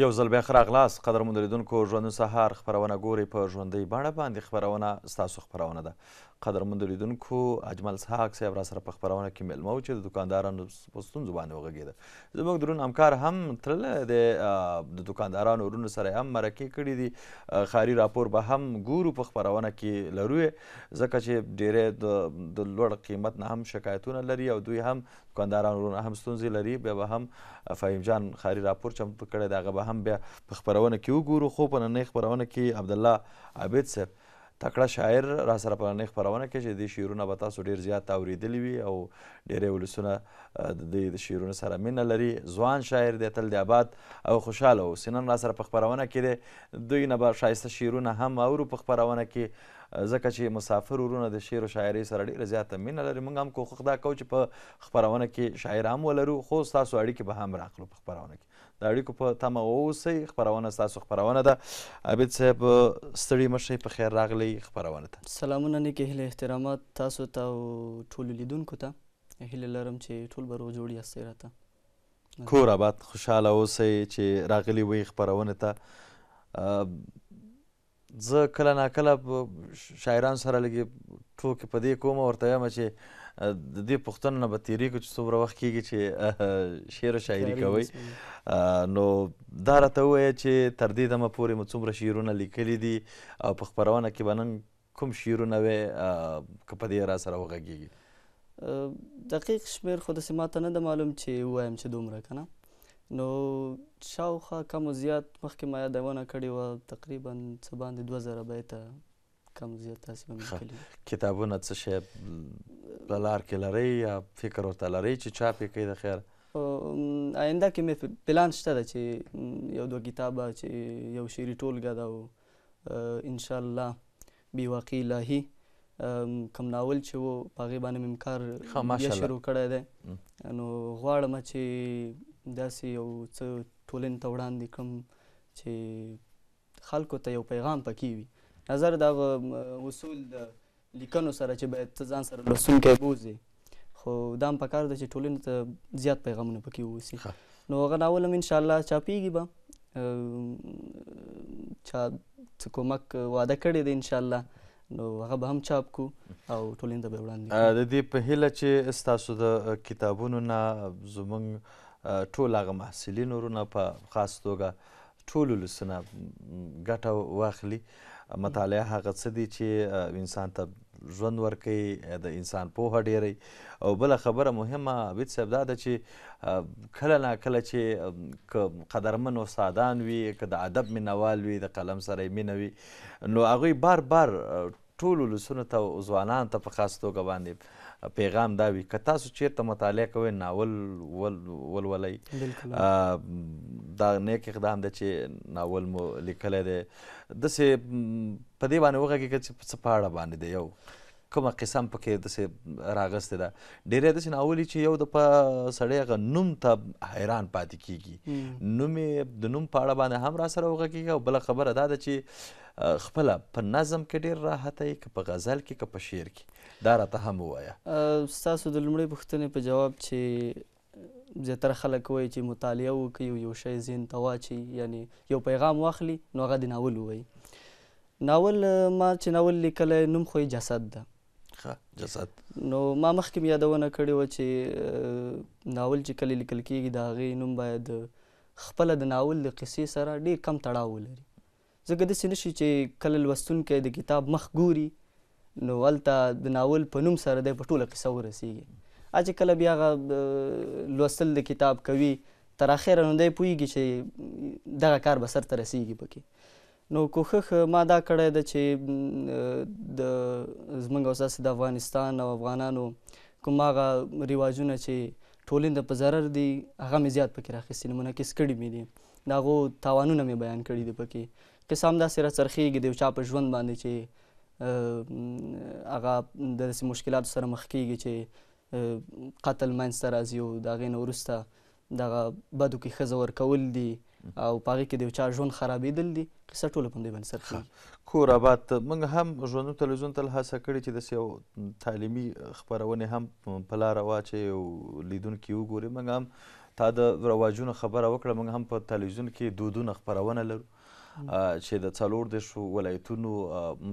یو ځل بیا ښه راغلاست قدرمن لیدونکو ژوندون سهار خپرونه ګورئ په ژوندۍ بڼه باندې خپرونه ستاسو خپرونه ده قدرمن لیدونکو اجمل اسحاق صاحب را سره په خپرونه کې میلمه و چې د دکاندارانو په ستونزو باندې وغږېده زموږ درون همکار هم تللی دی د دکاندارانو ورونو سره هم مرکې کړي دي ښاري راپور به هم ګورو په خپرونه کې لرو ځکه چې ډیری د لوړ قیمت نه هم شکایتونه لري او دوی هم دوکانداران ورونه هم ستونزې لري بیا به هم فهیم جان خاري راپور چمتو کړی دی هغه به هم بیا په خپرونه کې وګورو خو په نننۍ خپرونه کې عبدالله عابد صاحب تکړه شاعر را سره په نننۍ خپرونه کې چې د شعرونه به تاسو ډیر زیات اوریدلی وي او ډیری ولسونه د دې د شعرونو سره مینه لري ځوان شاعر دی تل د آباد او خوشاله اوسي نن را سره په خپرونه کې دی دوی نه به ښایسته شعرونه هم اورو په خپرونه کې ځکه چې مسافر وروڼه د شعر و شاعرۍ سره ډېره زیاته مینه لري موږ هم کوښښ دا کوو چې په خپرونه کې شاعر هم ولرو خو ستاسو اړیکې به هم راخلو په خپرونه کې د اړیکو په تمه واوسئ خپرونه ستاسو خپرونه ده عابد صاحب ستړي مه شئ په خیر راغلی خپرونه ته سلامونه نیکې هیلې احترامات تاسو ته او ټولو لیدونکو ته هیله لرم چې ټول به روغ جوړ یاستئ راته کور آباد خوشحاله اوسئ چې راغلي وئ خپرونه ته زه کله ناکله شاعرانو سره لږې ټوکې په دې کوم ورته وایم چې د دې پوښتنو نه به تېرېږو چې څومره وخت کېږي چې شعر او شاعري کوئ نو دا راته ووایه چې تر دې دمه پورې مو څومره شعرونه لیکلي دي او په خپرونه کې به نن کوم شعرونه وې که په دې راسره وغږېږي دقیق شمیر خو داسې ماته نه ده معلوم چې ووایم چې دومره که نه نو شاوخوا کم و زیات مخکې ما یادونه کړې وه تقریبا څه باندې دوه زره بیته کم و زیات داسې به مې لیکلي کتابونه څه شی په لار کې لرئ یا فکر ورته لرئ چې چاپ یې کوئ د خیره آینده کې مې پلان شته ده چې یو دوه کتابه چې یو شعري ټولګه ده او انشاءالله بی واقعی الهی کوم ناول چې وو په هغې باندې مې هم کار بیا شروع کړی دی نو غواړم چې داسې یو څه ټولنې ته وړاندې کړم چې خلکو ته یو پیغام پکې وي نظر دا اصول د لیکنو سره چې باید ته ځان سره لوستونکی بوځې خو دا هم پکار ده چې ټولنې ته زیات پیغامونه پکې ووسي نو هغه ناول هم انشاءالله چاپیږي به چا څه کومک وعده کړې ده انشاءالله نو هغه به هم چاپ کو او ټولنې ته به وړاندې د دې په هیله چې ستاسو د کتابونو نه زمونږ ټول هغه محصلین ورونه په خاص توګه ټول ولسونه ګټه واخلي مطالعه هغه څه دي چې انسان ته ژوند ورکوي د انسان پوهه ډېروي او بله خبره مهمه عبید صاحب دا ده چې کله نا کله چې که قدرمن استادان وي که د ادب مینوال وي د قلم سره یې مینه وي نو هغوی بار بار ټولو ولسونو ته او ځوانانو ته په خاص توګه باندې پیغام دا وي که تاسو چیرته مطالعه کوئ ناول ولولئ دا نیک اقدام دی چې ناول مو لیکلی دی داسې په دې باندې وغږېږه چې څه په اړه باندې دی یو کومه قصه هم پکې داسې راغستې ده ډېری داسې ناولي چې یو د په سړی هغه نوم ته حیران پاتې کېږي نوم د نوم په اړه باندې هم را سره وغږېږي او بله خبره دا ده چې خپله په نظم کې ډېر راحته یې که په غزل کې که په شعر کې دا راته هم ووایه. ستاسو د لومړۍ پوښتنې په جواب چې زیاتره خلک وایي چې مطالعه وکړي او یو شی ذهن ته واچوي یعنې یو پیغام واخلي نو هغه د ناول ووایي. ناول ما چې ناول لیکلی نوم خو یې جسد ده. ښه جسد. نو ما مخکې هم یادونه کړې وه چې ناول چې کله لیکل کېږي د هغې نوم باید خپله د ناول د قصې سره ډېر کم تړاو ولري. ځکه داسې نه شي چې کله لوستونکی د کتاب مخ ګوري نو هلته د ناول په نوم سره دی په ټوله قصه ورسېږي ا چې کله بیا هغه لوستل د کتاب کوي تر اخره نو دی پوهېږي چې دغه کار به سرته رسېږي پکې نو کوښښ ما دا کړی ده چې د زمونږ او ستاسو د افغانستان او افغانانو کوم هغه رواجونه چې ټولنې ته په ضرر دي هغه مې زیات پکې راخیستي منعکس کړي مې دي د هغو تاوانونه مې بیان کړي دي پکې قصه هم داسې راڅرخېږي د یو چا په ژوند باندې چې هغه د داسې مشکلاتو سره مخ کېږي چې قتل منځته راځي او د هغې نه وروسته دغه بدو کې ښځه ورکول دي او په هغې کې د یو چا ژوند خرابېدل دي قصه ټوله په همدې باندې سر کېږي کور آباد موږ هم ژوندون تلویزیون تل هڅه کړې چې داسې یو تعلیمي خپرونې هم په لاره واچوي او لیدونکي وګوري موږ هم تا د رواجونو خبره وکړه، موږ هم په تلویزیون کې دودونه خپرونه لرو چې د څلور دېرش ولایتونو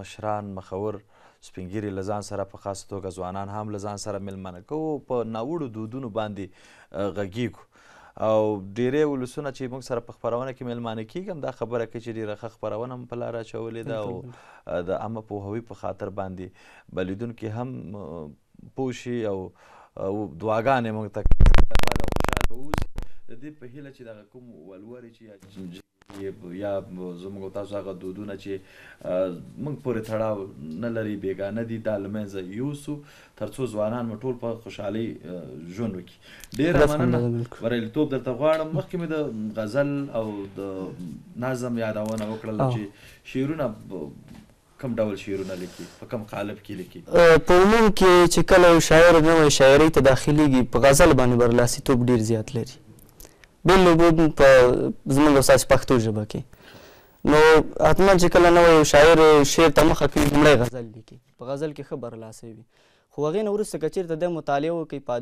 مشران، مخور، سپین ږیري له ځان سره په خاصه توګه ځوانان هم له ځان سره مېلمانه کوو او په ناوړو دودونو باندې غږېږو. او ډېری ولسونه چې موږ سره په خپرونه کې مېلمانه کېږي هم دا خبره کوي چې ډېره ښه خپرونه مو په لاره اچولې ده او د عامه پوهوي په خاطر باندې به لیدونکي هم پوه شي او دعاګانې موږ ته کوي آباد او خوشحاله اوسي د دې په هیله چې دغه کوم ولورې چې یا زموږ تاسو هغه دودونه چې موږ پورې تړاو نه لري بیګانه دي دا لمنځه یوسو ترڅو ځوانان مو ټول په خوشحالۍ ژوند وکړي ډېره مننه بریالیتوب درته غواړم مخکې مې د غزل او د نظم یادونه وکړله چې شعرونه کوم ډول شعرونه لیکي؟ په کوم قالب کې لیکي؟ په عموم کې چې کله یو شاعر نوی شاعرۍ ته داخلیږي په غزل باندې برلاسیتوب ډیر زیات لري بېل له بوم په زموږ او ستاسې پښتو ژبه کې نو حتما چې کله نوی یو شاعر شعر ته مخه کوي لومړی غزل لیکي په غزل کې ښه برلاسی وي خو هغې نه وروسته که چېرته دی مطالعه وکړي په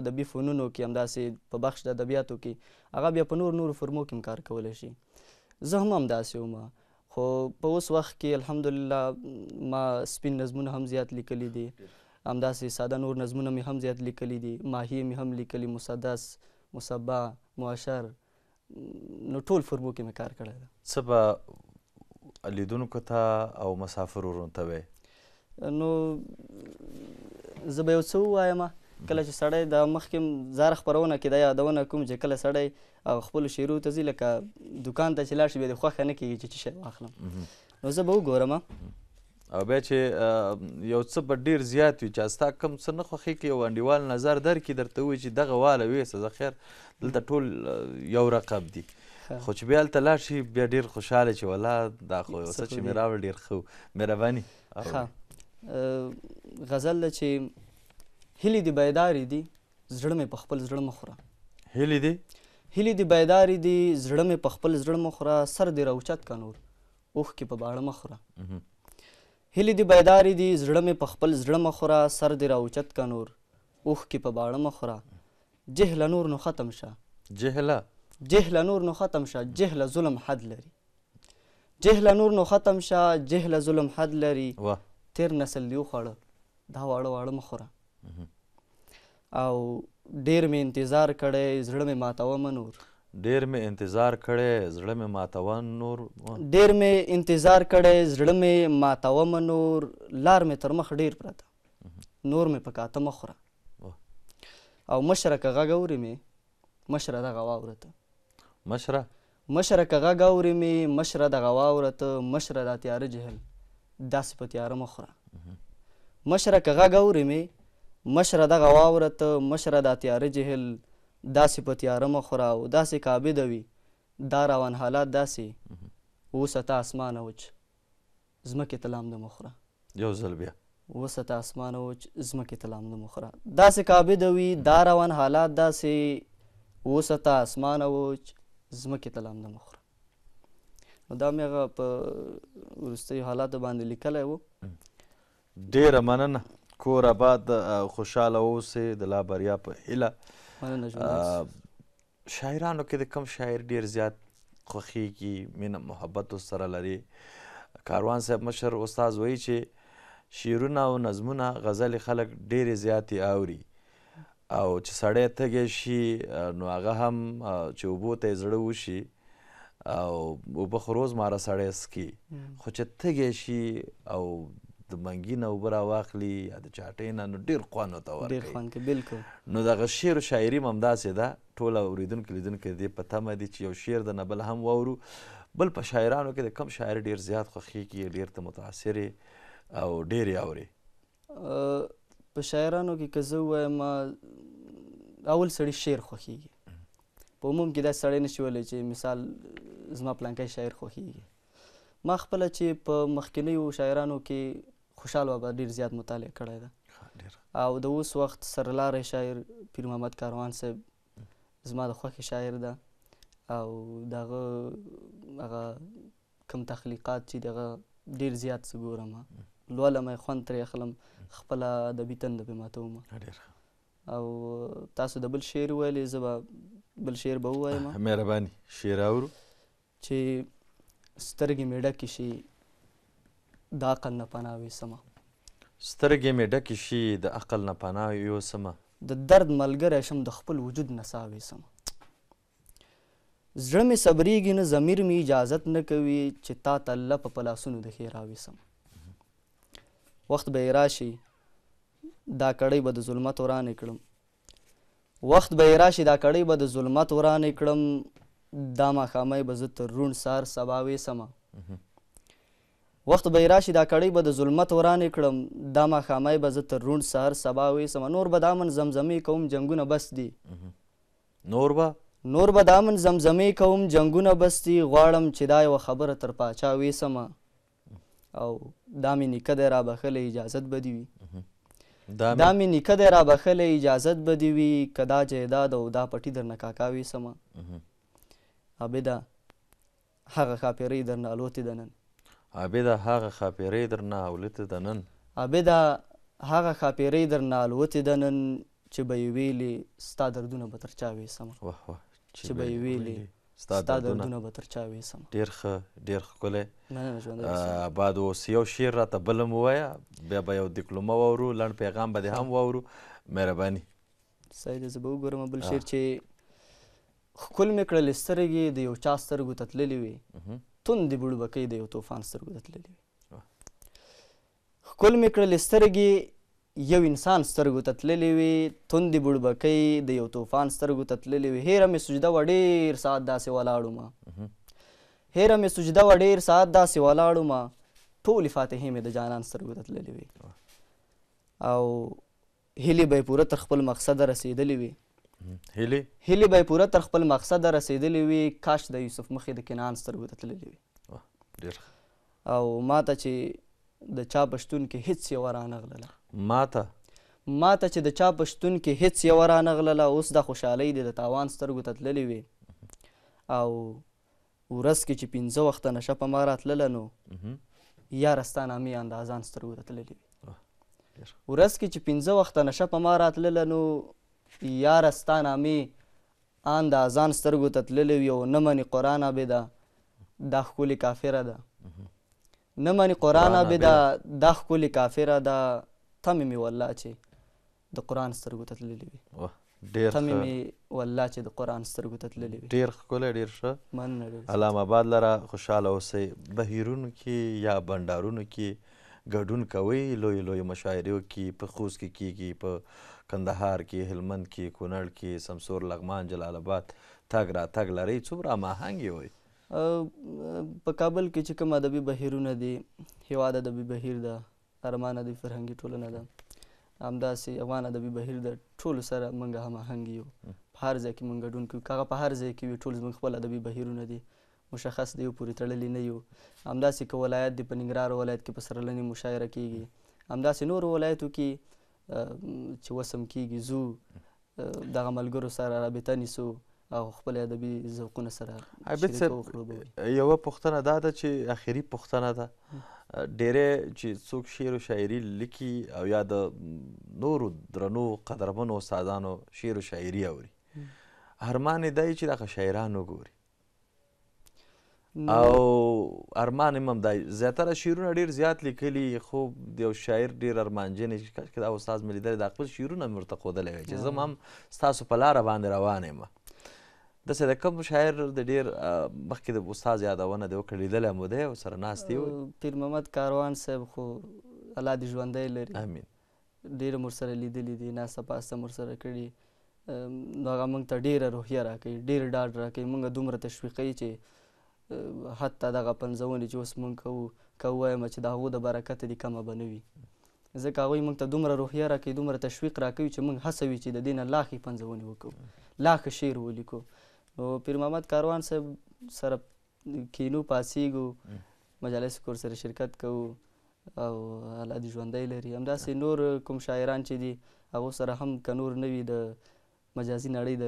ادبي فنونو کې همداسې په بخش د ادبیاتو کې هغه بیا په نور نورو فرمو کې هم کار کولی شي زه هم همداسې وم خو په اوس وخت کې الحمدلله ما سپین نظمونه هم زیات لیکلي دي همداسې ساده نور نظمونه مې هم زیات لیکلي دي ماهیې مې هم لیکلي مسدس مصبع معشر نو ټول فرمو کې مې کار کړی ده څه به لیدونکو ته او مسافر ورونو ته وې نو زه به یو څه ووایم کله چې سړی دا مخکې زاره خپرونه کې دا یادونه کوم چې کله سړی او خپلو شیرو ته ځي لکه دوکان ته چې لاړ شي بیا دې خوښه نه کېږي چې څه شی واخلم نو زه به وګورم او بیا چې یو څه به ډیر زیات وي چې ستا کم څه نه خوښیږي یو انډیوال نظر درکړي درته ووایي چې دغه واله ویسه زه خیر دلته ټول یو رقم دي خو چې بیا هلته لاړ شي بیا ډیر خوشحاله چې ولا دا خو یو څه چې مې راوړ ډیر ښه مهرباني غزل ده چې هیلې دې بیدارې دي زړه مې په خپل زړه مخوره هیلې دې هیلې دې بیدارې دي زړه مې په خپل زړه مخوره سر دې راوچت که نور اوښکې په باړه مخوره هیلې دې بیدارې دي زړه مې په خپل زړه مخوره سر دې راوچت که نور اوښکې په باړه مخوره جهله نور نو ختم شه جهله جهله نور نو ختم شه جهله ظلم حد لري جهله نور نو ختم شه جهله ظلم حد لري تیر نسل دی وخوړه دا واړه واړه مخوره او ډیر می انتظار کړی زړه می ماتوه مه نور ډیر می انتظار کړی زړه می ماتوه نور ډیر می انتظار کړی زړه می ماتوه مه نور لار می تر مخ ډیر پرته نور می په کاته مه خوره او مشره که غږ اورې می مشره دغه واوره ته مشره مشره که غږ اورې مې مشره دغه واوره ته مشره دا تیاره جهل داسې په تیاره مه خوره مشره که غږ اورې مې مشره دغه واوره ته مشره دا تیاره جهل داسې په تیاره مه خوره او داسې کابده وي دا روان حالات داسې اوسه ته اسمانه وچ ځمکې ته لامده مه خوره. یو ځل بیا. وسه ته اسمانه وچ ځمکې ته لامده مه خوره. داسې کعبه د وي دا روان حالات داسې وسه ته اسمانه وچ ځمکې ته لامده مه خوره. نو دا مې هغه په وروستیو حالاتو باندې لیکلی و. ډېره مننه. کور اباد خوشحاله اوسې د لا بریا په هیله. مننه ژوندی اوسې. شاعرانو کې د کوم شاعر ډیر زیات خوښیږي مینه محبت سره لري کاروان صاحب مشر استاد وایي چې شعرونه او نظمونه غزل خلک ډیر زیات اوري او چې سړی تږی شي نو هغه هم چې اوبو ته زړه وشي او اوبه خو روز ماره سړی سکي خو چې تږی شي او د منګي نه اوبه راواخلي یا د چاټۍ نه نو ډېر خوند ورته ورکوي نو دغه شعر و شاعري هم همداسې ده ټول اورېدونکي لیدونکي د دې په تمه دي چې یو شعر د نه بل هم واورو بل په شاعرانو کې د کوم شاعر ډېر زیات خوښېږي ډېر ته متاثر او ډېر یې اورې په شاعرانو کې که زه ووایم اول سړي شعر خوښېږي په عموم کې داسې سړی نشي ویلی چې مثال زما پلانکی شاعر خوښیږي ما خپله چې په مخکینیو شاعرانو کې خوشحال بابا ډیر زیات مطالعه کړی ده او د اوس وخت سرلاری شاعر پیر محمد کاروان صاحب زما د خوښې شاعر ده او دغه هغه کم تخلیقات چې دغه ډیر زیات څه ګورم لولم خوند ترې اخلم خپله ادبي تنده پې ماتوم او تاسو د بل شعر ویلې زه به بل شعر به ووایم مهرباني شعر اورو چې سترګې مې ډکې شي د عقل نه پناه ویسمه سترګې مې ډکې شي د عقل نه پناه یوسمه د درد ملګری شم د خپل وجود نه ساه ویسمه زړه مې صبرېږي نه ضمیر مې اجازت نه کوي چې تا ته لپه په لاسونو د ښې راویسم وخت به یې راشي دا کړۍ به د ظلمت ورانې کړم وخت به یې راشي دا کړۍ به د ظلمت ورانې کړم دا ماښامۍ به زه تر روڼ سار سبا ویسمه وخت به راشي دا کړۍ به د ظلمت ورانې کړم دا ماښامۍ به زه تر روڼ سهار سبا ویسم نور به دامن زمزمې کوم جنګونه بس دي نور به نور به دامن زمزمې کوم جنګونه بس دي غواړم چې دا یوه خبره تر پاچا ویسم او دا مې نیکه دی را بخښلی اجازت به دې وي دا مې نیکه دی را بخښلی اجازت به دې وي که دا جایداد او دا پټي درنه کاکا ویسمه عابده هغه ښاپېرۍ درنه الوتې ده نن عابده هغه ښاپېرۍ درنه الوتې ده نن عابده هغه ښاپېرۍ درنه الوتې ده نن چې به یې ویلې ستا دردونه به تر چا ویسمه چې به یې ویلې ستا دردونه به تر چا ویسم ډیر ښه ډیر ښکلی مننه ژوندی اوسې آباد اوس یو شعر راته بل هم ووایه بیا به یو دیکلومه واورو لنډ پیغام به دې هم واورو مهرباني صحیح دی زه به وګورم بل شعر چې ښکل مې کړلې سترګې د یو چا سترګو ته تللې وې توندې بوړبکۍ د یو طوفان سترګو ته تللې وې ښکل مې کړلې سترګې يو انسان سترګو ته تللې وې توندې بوړبکۍ د يو طوفان سترګو ته تللې وې هېره مې سجده وه ډېر ساعت داسې ولاړوم هېره مې سجده وه ډېر ساعت داسې ولاړوم ټولې فاتحې مې د جانان سترګو ته تللې وې او هیلې به یې پوره تر خپل مقصده رسېدلې وي. هیلې؟ هیلې به یې پوره تر خپل مقصده رسېدلې وي، کاش د یوسف مخې د کنعان سترګو ته تللې وي. واه، ډېر ښه. او ماته چې د چا په شتون کې هېڅ یوه رانغلله. ماته؟ ماته چې د چا په شتون کې هېڅ یوه رانغلله، اوس دا خوشحالۍ دې د تاوان سترګو ته تللې وي او ورځ کې چې پنځه وخته نشه په ما راتلله نو یاره ستا نامې اندازان سترګو ته تللې وي ورځ کې چې پنځه وخته نشه په ما راتلله نو یاره ستا نامې آن د اذان سترګو ته تللی وي او نه مني قرآن عابده دا ښکلې کافره ده نه مني قرآن عابده دا ښکلې کافره ده تمې مې والله چې د قران سترګو ته تللي وي واه ډیر تمه مې والله چې د قران سترګو ته تللي وي ډیر ښکلی ډیر ښه مننه ډیر علامه آباد لره خوشاله اوسئ بهیرونو کې یا بنډارونو کې ګډون کوئ لوی لوی مشاعریو کې په خوست کې کیږي په کندهار کې هلمند کې کونړ کې سمسور لغمان جلال آباد تګ راتګ لرئ څومره هماهنګ یوئ په کابل کې چې کوم ادبي بهیرونه دي هیواد ادبي بهیر ده ارمان ادبي فرهنګي ټولنه ده همداسې افغان ادبي بهیر ده ټولو سره موږ هماهنګ یو په هر ځای کې موږ ګډون کوو که هغه په هر ځای کې وي ټول زموږ خپل ادبي بهیرونه دي مشخص دی پورې تړلې نه یو همداسې که ولایت دی په ننګرهار ولایت کې په سرلنې مشاعره کیږي همداسې نور ولایتو کې چې وسم کیږي زو دغه ملګرو سره رابطه نیسو او خپل ادبي ذوقونه سره عابد صاحب یوه پوښتنه دا ده چې اخري پوښتنه ده ډیری چې څوک شعر و شاعري لیکي او یا د نورو درنو قدرمنو استادانو شعر و شاعري اوري هرمان یې دی چې دغه شاعران وګوري او ارمان هم همدا زیاتره شعرونه ډېر زیات لیکلي خو د یو شاعر ډېر ارمانجن یې چې کاشکې دا استاد مې لیدلی دا خپل شعرونه مې ورته ښودلی وای چې زه هم ستاسو په لاره باندې روان یم داسې د کوم شاعر د ډېر مخکې د استاد یادونه دې وکړه لیدلی مو دی او سره ناست یې پیر محمد کاروان صاحب خو الله دې ژوندی لري امین ډېر مو ورسره لیدلي دي، ناسته پاسته مو ورسره کړې، نو هغه موږ ته ډېره روحیه راکوي، ډېر ډاډ راکوي، موږ دومره تشویقوي چې حتی دغه پنځونې چې اوس موږ کوو، که ووایم چې د هغو د برکته دي کمه به نه وي، ځکه هغوی موږ ته دومره روحیه راکوي، دومره تشویق راکوي چې موږ هڅوي چې د دې نه لا ښې پنځونې وکړو، لا ښه شعر ولیکو. نو پیر محمد کاروان صاحب سره کینو، پاڅېږو، مجالس کې ورسره شرکت کوو. او الله دي ژوندی لري همداسي نور کوم شاعران چي دي هغو سره هم که نور نه وي د مجازي نړۍ د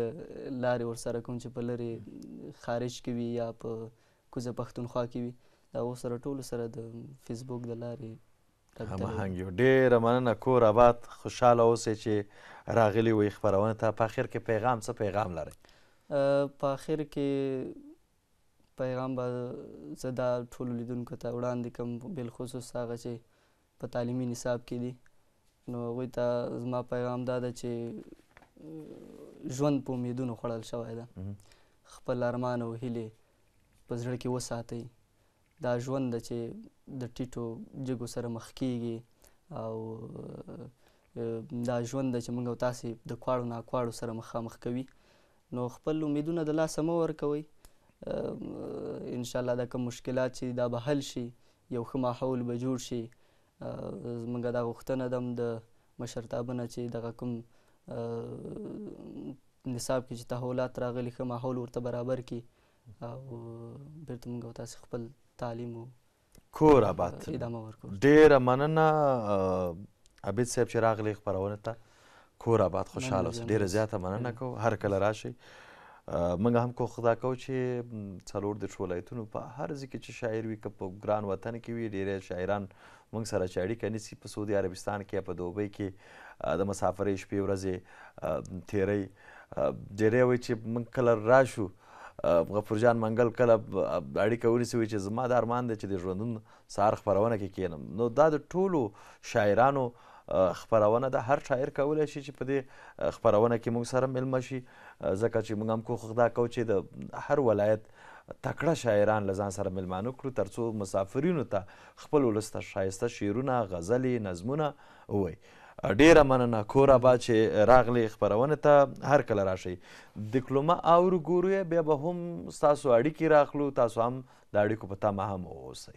لاري ورسره کوم چي په لري خارج کي وي يا په کوزه پښتونخوا کي وي د هغو سره ټولو سره د فيسبوک د لاري هماهنګ یو ډېره مننه کور آباد خوشاله اوسئ چې راغلي وئ خپرونې ته په اخر کې پیغام څه پیغام لرئ په اخر کې پیغام به زه دا ټولو لیدونکو ته وړاندې کوم بالخصوص هغه چې په تعلیمي نصاب کې دي نو هغوی ته زما پیغام دا ده چې ژوند په امیدونو خوړل شوی ده خپل ارمان او هیلې په زړه کې وساتئ دا ژوند ده چې د ټيټو جګو سره مخ کېږي او دا ژوند ده چې موږ او تاسې د کواړو ناکواړو سره مخامخ کوي نو خپل امیدونه د لاسه مه ورکوئ ان شاء الله دا کوم مشکلات چې دا به حل شي یو ښه ماحول به جوړ شي زمونږ دا غوښتنه ده د مشرتابه نه چې دغه کوم نصاب کې چې تحولات راغلي ښه ماحول ورته برابر کړي او بیرته مونږ او تاسو خپل تعلیم او کور آباد ادامه ورکړو ډیره مننه عبید صاحب چې راغلی خبرونه ته کور آباد خوشاله اوسه ډیره زیاته مننه کو هر کله راشي موږ هم کو خدا کو چې څلور د ټولایتونو په هر ځکه چې شاعر وي که په ګران وطن کې وي ډیری شاعران موږ سره چې اړیکه نیسي په سعودي عربستان کې په دوبۍ کې د مسافرۍ شپې ورځې تیری ډیری وي چې موږ کله راشو غفور جان منګل کله اړیکه ونیسي وایي چې زما دا ارمان دی چې د ژوندون سهار خپرونه کې کینم نو دا د ټولو شاعرانو خپرونه ده هر شاعر کولی شي چې په دې خپرونه کې موږ سره ملمه شي ځکه چې موږ هم کوښښ دا کوو چې د هر ولایت تکړه شاعران له ځان سره ملمانه کړو ترڅو مسافرینو ته خپل ولس ته ښایسته شعرونه غزلې نظمونه ووایي ډیره مننه کور اباد چې راغلې خپرونه ته هر کله راشئ دکلومه اورو ګورو بیا به هم ستاسو اړیکې راخلو تاسو هم د اړیکو په تمه هم اوسئ